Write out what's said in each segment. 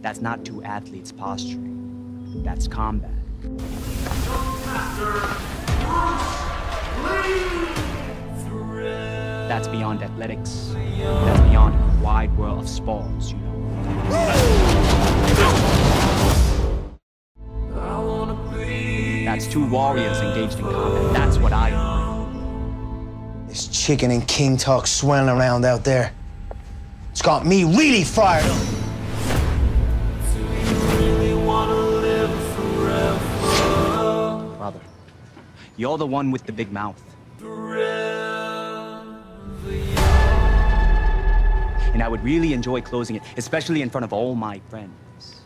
That's not two athletes posturing. That's combat. That's beyond athletics. That's beyond a wide world of sports, you know. That's two warriors engaged in combat. That's what I am. This chicken and king talk swirling around out there. It's got me really fired up. You're the one with the big mouth. And I would really enjoy closing it, especially in front of all my friends.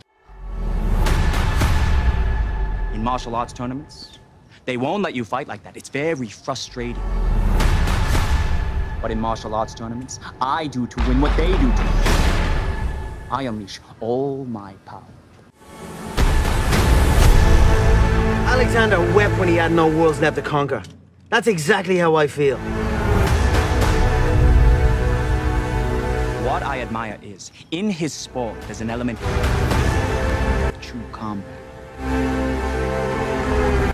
In martial arts tournaments, they won't let you fight like that. It's very frustrating. But in martial arts tournaments, I do to win what they do to. I unleash all my power. Alexander wept when he had no worlds left to conquer. That's exactly how I feel. What I admire is, in his sport, there's an element of true combat.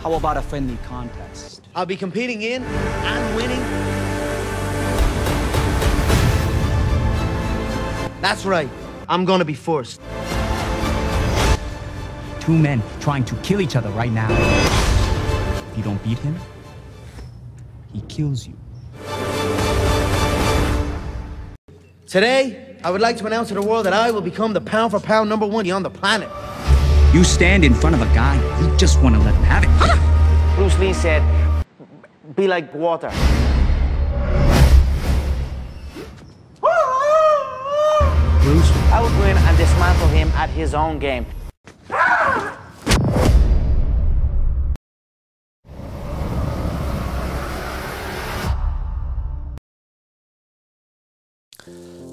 How about a friendly contest? I'll be competing in and winning. That's right. I'm gonna be first. Two men trying to kill each other right now. If you don't beat him, he kills you. Today, I would like to announce to the world that I will become the pound for pound number one on the planet. You stand in front of a guy, you just want to let him have it. Bruce Lee said, be like water. Bruce? I would go in and dismantle him at his own game.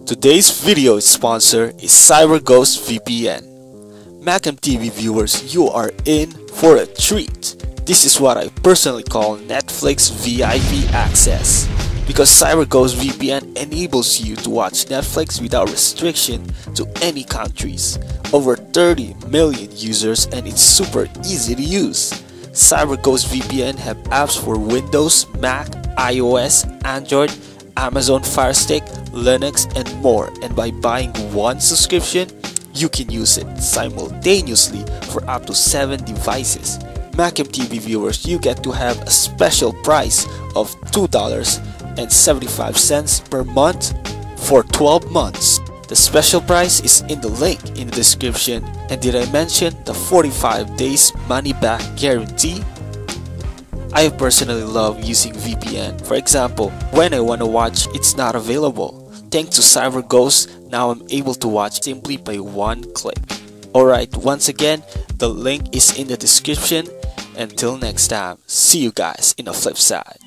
Today's video sponsor is CyberGhost VPN. Macam TV viewers, you are in for a treat. This is what I personally call Netflix VIP access. Because CyberGhost VPN enables you to watch Netflix without restriction to any countries. Over 30 million users and it's super easy to use. CyberGhost VPN have apps for Windows, Mac, iOS, Android, Amazon Fire Stick, Linux, and more. And by buying one subscription, you can use it simultaneously for up to 7 devices. Macam TV viewers, you get to have a special price of $2.75 per month for 12 months. The special price is in the link in the description. And did I mention the 45 days money back guarantee? I personally love using VPN. For example, when I want to watch, it's not available. Thanks to CyberGhost, now I'm able to watch simply by one click. Alright, once again, the link is in the description. Until next time, see you guys in the flip side.